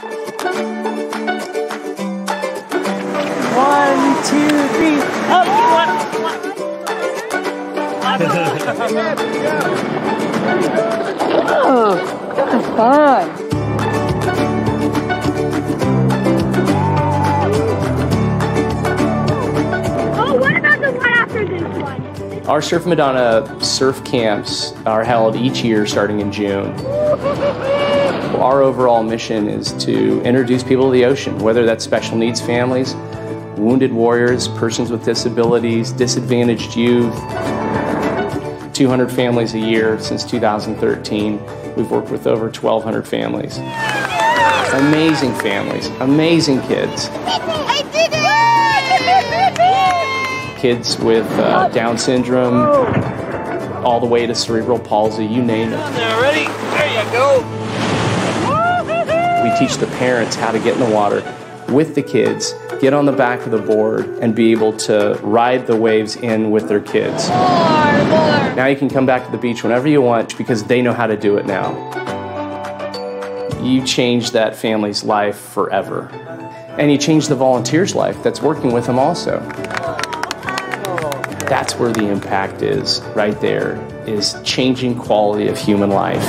One, two, three. Up, one, oh, fun. Oh, what about the one after this one? Our Surf Madonna surf camps are held each year starting in June. Our overall mission is to introduce people to the ocean, whether that's special needs families, wounded warriors, persons with disabilities, disadvantaged youth. 200 families a year since 2013. We've worked with over 1,200 families. Amazing families, amazing kids. Kids with uh, Down syndrome, all the way to cerebral palsy, you name it. There, ready? There you go. We teach the parents how to get in the water with the kids, get on the back of the board, and be able to ride the waves in with their kids. Now you can come back to the beach whenever you want because they know how to do it now. You change that family's life forever. And you change the volunteer's life that's working with them also. That's where the impact is, right there, is changing quality of human life.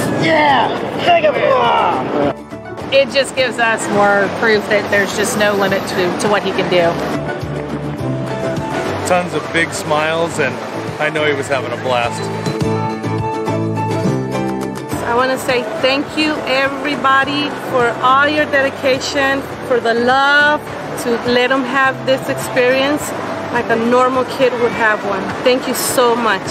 It just gives us more proof that there's just no limit to, to what he can do. Tons of big smiles, and I know he was having a blast. I want to say thank you, everybody, for all your dedication, for the love, to let him have this experience like a normal kid would have one. Thank you so much.